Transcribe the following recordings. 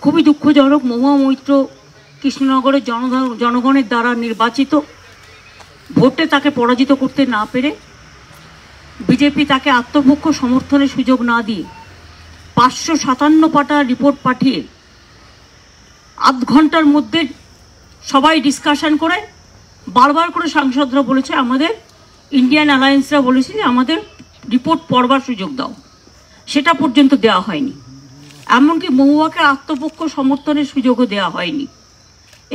খুবই দুঃখজনক মহুয়া মৈত্র কৃষ্ণনগরের জনগণ- জনগণের দ্বারা নির্বাচিত। ভোটে তাকে পরাজিত করতে না পেরে বিজেপি তাকে আত্মপক্ষ সমর্থনের সুযোগ না দিয়ে পাঁচশো সাতান্ন পাটা রিপোর্ট পাঠিয়ে আধ ঘণ্টার মধ্যে সবাই ডিসকাশন করে বারবার করে সাংসদরা বলেছে, আমাদের ইন্ডিয়ান অ্যালায়েন্সরা বলেছে যে আমাদের রিপোর্ট পড়বার সুযোগ দাও। সেটা পর্যন্ত দেওয়া হয়নি। এমনকি মহুয়াকে আত্মপক্ষ সমর্থনের সুযোগও দেওয়া হয়নি।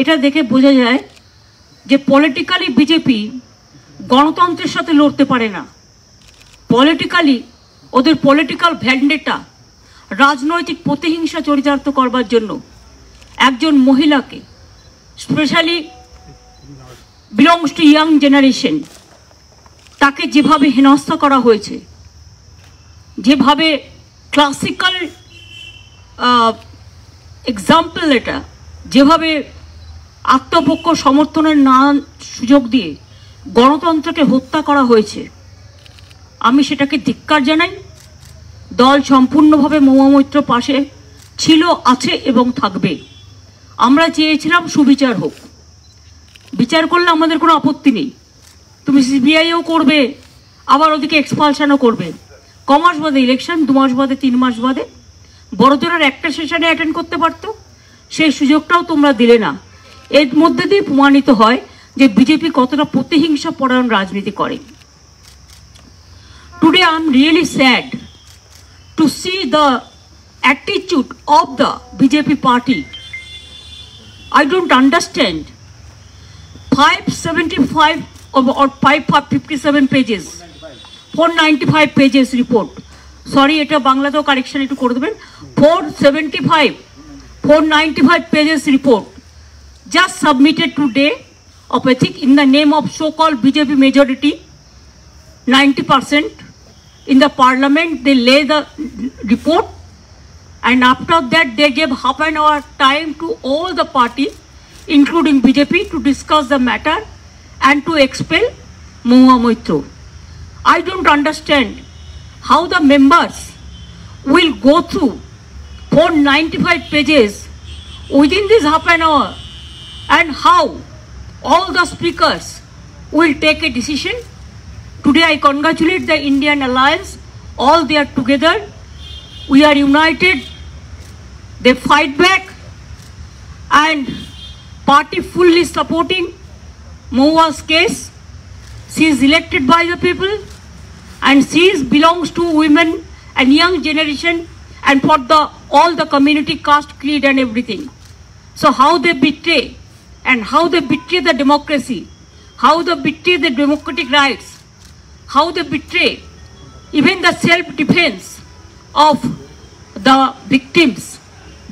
এটা দেখে বোঝা যায় যে পলিটিক্যালি বিজেপি গণতন্ত্রের সাথে লড়তে পারে না। পলিটিক্যালি ওদের পলিটিক্যাল ভ্যান্ডেটা রাজনৈতিক প্রতিহিংসা চরিতার্থ করবার জন্য একজন মহিলাকে specially belongs to young generation তাকে যেভাবে হেনস্থা করা হয়েছে, যেভাবে ক্লাসিক্যাল এক্সাম্পল এটা। যেভাবে আত্মপক্ষ সমর্থনের নানান সুযোগ দিয়ে গণতন্ত্রকে হত্যা করা হয়েছে, আমি সেটাকে ধিক্কার জানাই। দল সম্পূর্ণভাবে মহুয়া মৈত্র পাশে ছিল, আছে এবং থাকবে। আমরা চেয়েছিলাম সুবিচার হোক। বিচার করলে আমাদের কোনো আপত্তি নেই। তুমি সিবিআইও করবে, আবার ওদিকে এক্সপালশানও করবে। ক মাস বাদে ইলেকশন দু মাস বাদে, তিন মাস বাদে বড়জোরের একটা সেশনে অ্যাটেন্ড করতে পারতো সেই সুযোগটাও তোমরা দিলে না এর মধ্যে দিয়ে প্রমাণিত হয় যে বিজেপি কতটা প্রতিহিংসা পরায়ণ রাজনীতি করে today I am really sad to see the attitude of the BJP party I don't understand five I don't understand. 575 or, or 557 pages, 495 pages report. Sorry এটা বাংলাতেও কারেকশন একটু করে দেবেন four seventy five four ninety five pages report just submitted today of ethic in the name of so call BJP majority 90% in the parliament they lay the report and after that they gave half an hour time to all the party including bjp to discuss the matter and to expel Mohua Moitro. i don't understand how the members will go through 495 pages within this half an hour and how all the speakers will take a decision. Today i congratulate the indian alliance. All they are together. We are united. They fight back. And party fully supporting Mahua's case. She is elected by the people and she is belongs to women and young generation and for the all the community caste creed and everything. So how they betray and how they betray the democracy, how they betray the democratic rights, how they betray even the self-defense of the victims.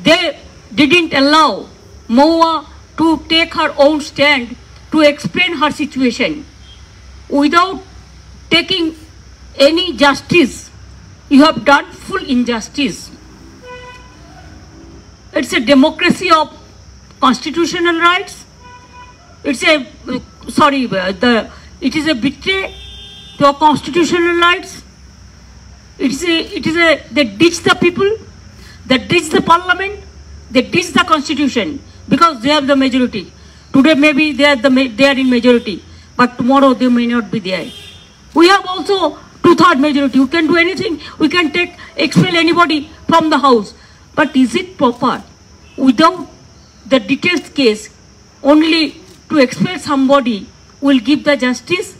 They didn't allow Mahua to take her own stand to explain her situation without taking any justice. You have done full injustice. It's a democracy of constitutional rights. It's a sorry, the it is a betray to our constitutional rights. It's a it is a they ditch the people, they ditch the parliament, they ditch the constitution because they have the majority. Today maybe they are the they are in majority, but tomorrow they may not be there. We have also two-third majority. We can do anything. We can take expel anybody from the house. But is it proper without the detailed case only to expel somebody will give the justice?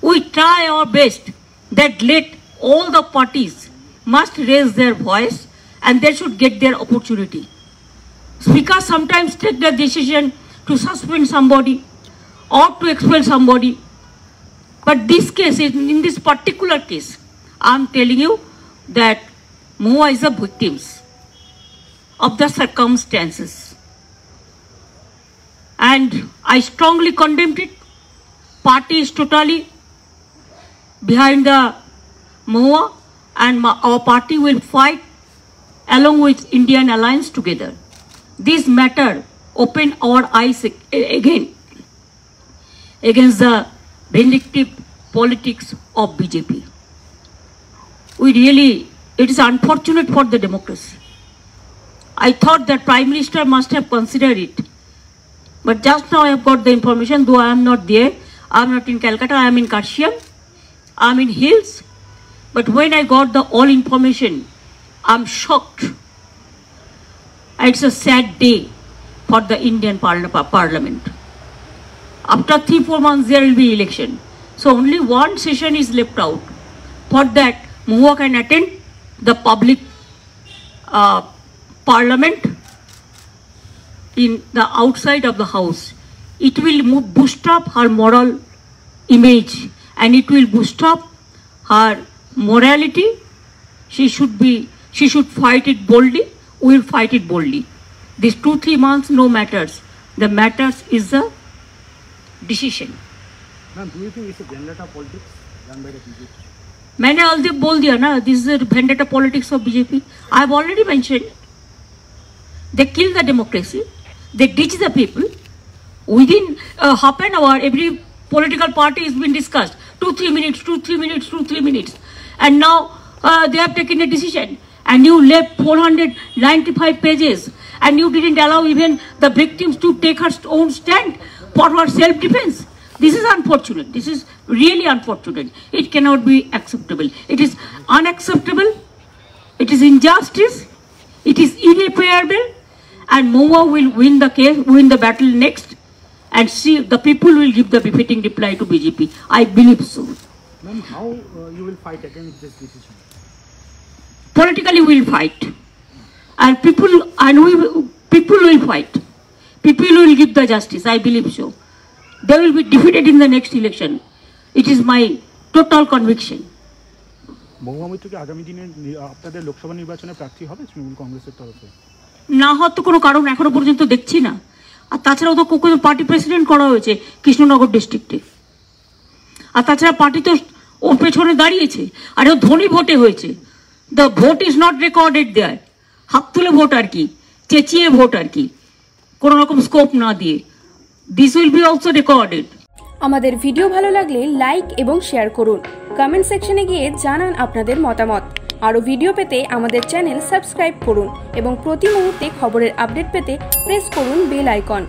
We try our best that let all the parties must raise their voice and they should get their opportunity. Speakers sometimes take the decision to suspend somebody or to expel somebody. But this case, in this particular case, I'm telling you that Mahua is a victim of the circumstances. And I strongly condemned it. Party is totally behind the Mahua and our party will fight along with Indian Alliance together. This matter open our eyes again against the vindictive politics of BJP. We really, it is unfortunate for the democracy. I thought that Prime Minister must have considered it. But just now I have got the information, though I am not there. I am not in Calcutta, I am in Kurseong. I am in Hills. But when I got the all information, I am shocked. It's a sad day for the Indian Parliament. After three, four months, there will be election. So only one session is left out. For that, Mahua can attend the public uh, parliament in the outside of the house. It will boost up her moral image and it will boost up her morality. She should be, she should fight it boldly. We will fight it boldly. These two, three months, no matters. The matters is the decision मैंने already बोल दिया ना this is vendetta politics of BJP I have already mention they kill the democracy they ditch the people within half an hour every political party is been discussed two three minutes two three minutes two three minutes and now they have taken a decision and you left 495 pages and you didn't allow even the victims to take her own stand for self-defense this is unfortunate this is really unfortunate it cannot be acceptable it is unacceptable it is injustice it is irreparable and Mahua will win the case, win the battle next and see the people will give the befitting reply to BJP. I believe so. Ma'am, how uh, you will fight against this decision? Politically we will fight. And people and we people will fight. People will give the justice. I believe so. They will be defeated in the next election. It is my total conviction. Mahua কি আগামী দিনে আপনাদের লোকসভা নির্বাচনে প্রার্থী হবে তৃণমূল কংগ্রেসের তরফে না হওয়ার তো কোনো কারণ এখনও পর্যন্ত দেখছি না আর তাছাড়াও তো কোকো পার্টি প্রেসিডেন্ট করা হয়েছে কৃষ্ণনগর ডিস্ট্রিক্টে আর তাছাড়া পার্টি তো ওর পেছনে দাঁড়িয়েছে আর ও ধনী ভোটে হয়েছে the vote is not recorded there হাত তুলে ভোট আর কি চেঁচিয়ে ভোট আর কি কোনো রকম স্কোপ না দিয়ে। This will be also recorded আমাদের ভিডিও ভালো লাগলে লাইক এবং শেয়ার করুন। কমেন্ট সেকশনে গিয়ে জানান আপনাদের মতামত। আরও ভিডিও পেতে আমাদের চ্যানেল সাবস্ক্রাইব করুন এবং প্রতি মুহূর্তে খবরের আপডেট পেতে প্রেস করুন বেল আইকন